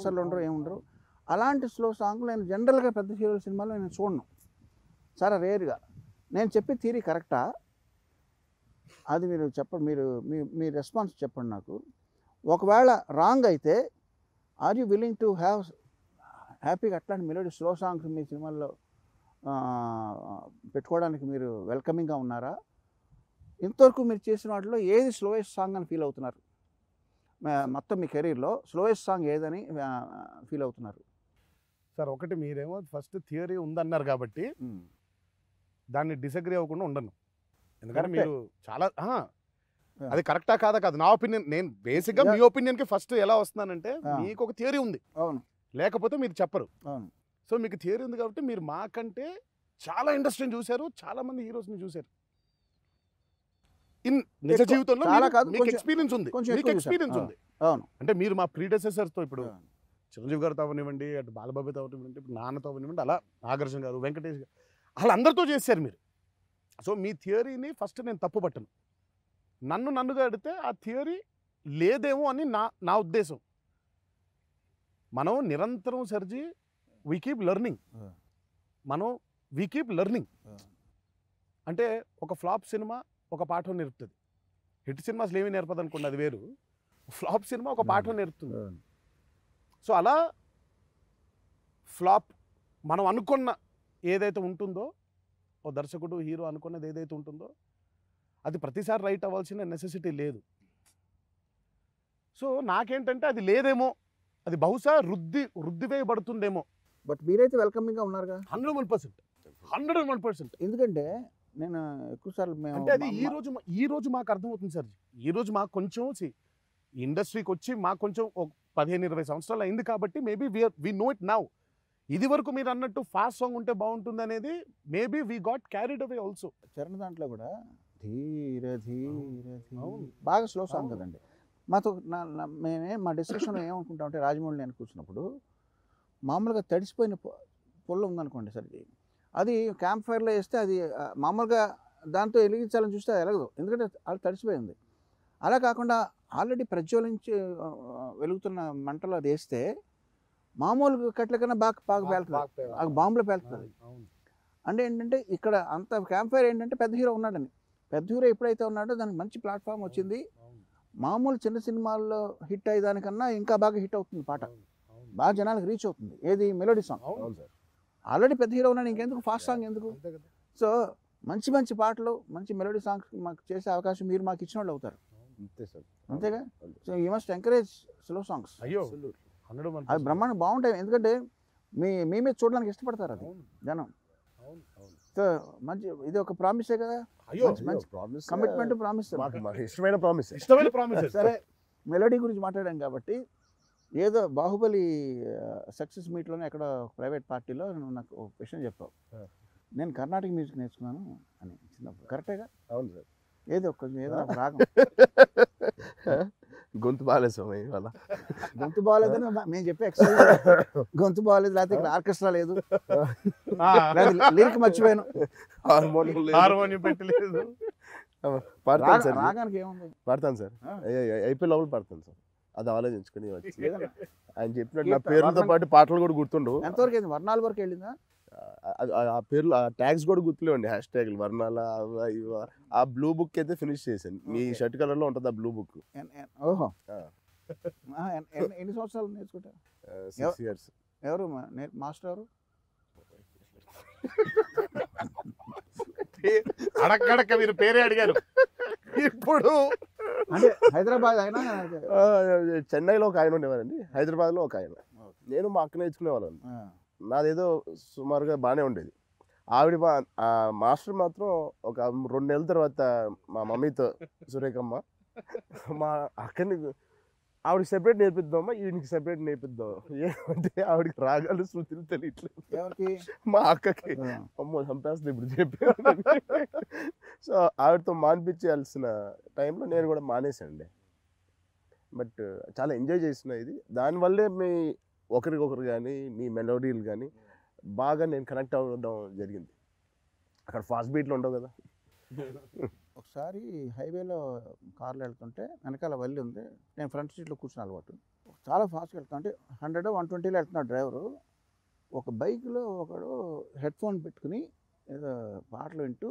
అసలు ఉండరు ఏముండరు. అలాంటి స్లో సాంగ్ నేను జనరల్గా పెద్ద హీరో సినిమాలో నేను చూడను. చాలా రేర్గా. నేను చెప్పే థీరీ కరెక్టా? అది మీరు చెప్పండి మీరు మీ మీ రెస్పాన్స్ చెప్పండి నాకు. ఒకవేళ రాంగ్ అయితే are you willing to have హ్యాపీగా అట్లాంటి మెలోడీ స్లో సాంగ్స్ మీ సినిమాల్లో పెట్టుకోవడానికి మీరు వెల్కమింగ్గా ఉన్నారా? ఇంతవరకు మీరు చేసిన వాటిలో ఏది స్లోయెస్ట్ సాంగ్ అని ఫీల్ అవుతున్నారు? మొత్తం మీ కెరీర్లో స్లోయెస్ట్ సాంగ్ ఏదని ఫీల్ అవుతున్నారు. సార్ ఒకటి మీరేమో ఫస్ట్ థియరీ ఉందన్నారు కాబట్టి దాన్ని డిసగ్రీ అవ్వకుండా ఉండను. ఎందుకంటే. మీరు చాలా. అది కరెక్టా కాదా కాదు? నా ఒపీనియన్ నేను బేసిక్గా మీ Yeah. ఒపీనియన్కి ఫస్ట్ ఎలా వస్తున్నానంటే. మీకు ఒక థియరీ ఉంది. అవును. లేకపోతే మీరు చెప్పరు. సో మీకు థియరీ ఉంది కాబట్టి మీరు మాకంటే చాలా ఇండస్ట్రీని చూశారు చాలా మంది హీరోస్ని చూశారు. ఇన్ నిజ జీవితంలో మీకు ఎక్స్పీరియన్స్ ఉంది మీకు. ఎక్స్పీరియన్స్. ఉంది అవును అంటే మీరు మా predecessors తో ఇప్పుడు. చిరంజీవి గారితో అవనివ్వండి అటు బాలబాబుతో అవనివ్వండి ఇప్పుడు నాన్నతో అవనివ్వండి అలా నాగార్జున గారు వెంకటేష్ గారు వాళ్ళందరితో చేశారు మీరు సో మీ థియరీని ఫస్ట్ నేను తప్పు పట్టను నన్ను నన్నుగా అడిగితే ఆ థియరీ లేదేమో అని నా నా ఉద్దేశం మనం నిరంతరం సర్జీ వీ కీప్ లెర్నింగ్. మనం వీ కీప్ లెర్నింగ్. అంటే ఒక ఫ్లాప్ సినిమా ఒక పాఠం నేర్పుతుంది. హిట్ సినిమాస్ ఏమీ నేర్పదు అనుకోండి అది వేరు. ఫ్లాప్ సినిమా ఒక పాఠం నేర్పుతుంది. సో అలా ఫ్లాప్ మనం అనుకున్న ఏదైతే ఉంటుందో ఓ దర్శకుడు హీరో అనుకున్నది ఏదైతే ఉంటుందో అది ప్రతిసారి రైట్ అవ్వాల్సిన నెసెసిటీ లేదు. సో నాకేంటంటే అది లేదేమో అది బహుశా వృద్ధి వృద్ధి వేయబడుతుందేమో. బట్ మీరైతే వెల్కమింగ్గా ఉన్నారుగా? Hundred one percent. Hundred one percent. ఎందుకంటే నేను ఎక్కువసార్లు మేము అంటే అది ఈ రోజు ఈ రోజు మాకు అర్థమవుతుంది సార్. ఈ రోజు మాకు కొంచెం ఇండస్ట్రీకి వచ్చి మాకు కొంచెం ఒక పదిహేను ఇరవై సంవత్సరాలు అయింది కాబట్టి maybe we are we know it now ఇది వరకు మీరు అన్నట్టు ఫాస్ట్ సాంగ్ ఉంటే బాగుంటుంది అనేది maybe we got carried away also Charan దాంట్లో కూడా ధీర ధీర. బాగా స్లో సాంగ్. కదండి. మాతో నా- మేమే మా డిస్కషన్లో ఏమనుకుంటాం అంటే రాజమౌళి నేను కూర్చున్నప్పుడు మామూలుగా తడిసిపోయిన పుల్ల ఉందనుకోండి సరే అది క్యాంప్ ఫైర్లో వేస్తే అది మామూలుగా దాంతో వెలిగించాలని చూస్తే అది ఎలగదు ఎందుకంటే అది తడిసిపోయింది. అలా కాకుండా ఆల్రెడీ ప్రజ్వలించి వెలుగుతున్న మంటలో అది వేస్తే మామూలు కట్ల కన్నా బాగా బాగా పేలుతుంది. ఆ బాంబులో పేలుతుంది. అంటే ఏంటంటే ఇక్కడ అంత క్యాంప్ ఫైర్ ఏంటంటే పెద్ద హీరో ఉన్నాడని. పెద్ద హీరో ఎప్పుడైతే ఉన్నాడో దానికి మంచి ప్లాట్ఫామ్ వచ్చింది. మామూలు చిన్న సినిమాల్లో హిట్ అయ్యేదానికన్నా ఇంకా బాగా హిట్ అవుతుంది పాట. బాగా జనాలకు రీచ్ అవుతుంది. ఏది? Melody song. అవును సార్. ఆల్రెడీ పెద్ద హీరో ఉన్నాడు ఇంకెందుకు? ఫాస్ట్ సాంగ్ ఎందుకు? సో మంచి మంచి పాటలు మంచి మెలోడీ సాంగ్స్ మాకు చేసే అవకాశం మీరు మాకు ఇచ్చిన వాళ్ళు అవుతారు అంతేగా? So you must encourage slow songs అయ్యో అవి బ్రహ్మాండం బాగుంటాయి ఎందుకంటే మీ మీ మీద చూడడానికి ఇష్టపడతారు అది జనం. అవును అవును. సో మంచి ఇది ఒక ప్రామిసే కదా? అయ్యో మంచి- మంచి ప్రామిస్ కమిట్మెంట్ ప్రామిస్ ఇష్టమైన ప్రామిస్ ఇష్టమైన ప్రామిస్ సరే మెలోడీ గురించి మాట్లాడాం కాబట్టి ఏదో బాహుబలి సక్సెస్ మీట్లోనే ఎక్కడ ప్రైవేట్ పార్టీలో నువ్వు నాకు ఒక విషయం చెప్పావు. నేను కర్ణాటక మ్యూజిక్ నేర్చుకున్నాను అని చిన్నప్పుడు. కరెక్టేగా అవును సార్. ఏదో ఒక ఏదో ఒక రాగం. గొంతు బాగాలేదు స్వామి ఇవాళ. గొంతు బాగాలేదని మేము చెప్పే ఎక్స్ట్రా గొంతు బాగాలేదు లేకపోతే ఇక్కడ ఆర్కెస్ట్రా లేదు. లిరిక్ మర్చిపోయాను. హార్మోనియం. హార్మోనియం పెట్టలేదు పాడతాను సార్. రాగానికి ఏముంది? పాడతాను సార్. అయిపోయి లోపల పాడతాను సార్. అది ఆలోచించుకుని వచ్చి. ఆయన చెప్పినట్టు నా పేర్లతో పాటు పాటలు కూడా గుర్తుండవు. ఎంతవరకు అయింది? వర్ణాల వరకు వెళ్ళిందా? ఆ- పేర్లు ఆ ట్యాగ్స్ కూడా గుర్తులేవండి. హ్యాష్ ట్యాగ్లు వర్ణాల. ఆ బ్లూ బుక్ అయితే ఫినిష్ చేశాను. మీ. షర్ట్ కలర్లో ఉంటుంది ఆ బ్లూ బుక్. ఓహో. ఎన్ని సంవత్సరాలు నేర్చుకుంటారు? Six years. ఎవరు మాస్టర్ ఎవరు? అడక్కడక్క మీరు పేరే అడిగారు. ఇప్పుడు అంటే హైదరాబాద్ అయినా చెన్నైలో ఒక ఆయన ఉండేవారండి. హైదరాబాద్లో ఒక ఆయన. నేను మా అక్క నేర్చుకునేవాళ్ళని ఆ, నాదేదో సుమారుగా బాగానే ఉండేది. ఆవిడ మాస్టర్ మాత్రం ఒక రెండు నెలల తర్వాత మా మమ్మీతో సురేఖమ్మ మా అక్కని ఆవిడకి సెపరేట్ నేర్పిద్దామా? ఈయనకి సెపరేట్ నేర్పిద్దాం ఏమంటే ఆవిడకి రాగాలు శృతులు తెలియట్లేదు. మా అక్కకి. అమ్మో చంపేస్తుంది ఇప్పుడు చెప్పి సో ఆవిడతో మానిపించాల్సిన టైంలో నేను కూడా మానేశానండి. బట్ చాలా ఎంజాయ్ చేసిన ఇది. దానివల్లే మీ ఒకరికొకరు కానీ మీ మెలోడీలు కానీ బాగా నేను కనెక్ట్ అవ్వడం జరిగింది. అక్కడ ఫాస్ట్ బీట్లు ఉండవు కదా. ఒకసారి హైవేలో కార్లో వెళ్తుంటే వెనకాల వల్లి ఉంది. నేను ఫ్రంట్ సీట్లో కూర్చుని అలవాటు. చాలా ఫాస్ట్గా వెళ్తా అంటే హండ్రెడ్ వన్ ట్వంటీలో వెళ్తున్నాడు డ్రైవరు ఒక బైక్లో ఒకడు హెడ్ ఫోన్ పెట్టుకుని ఏదో పాటలు వింటూ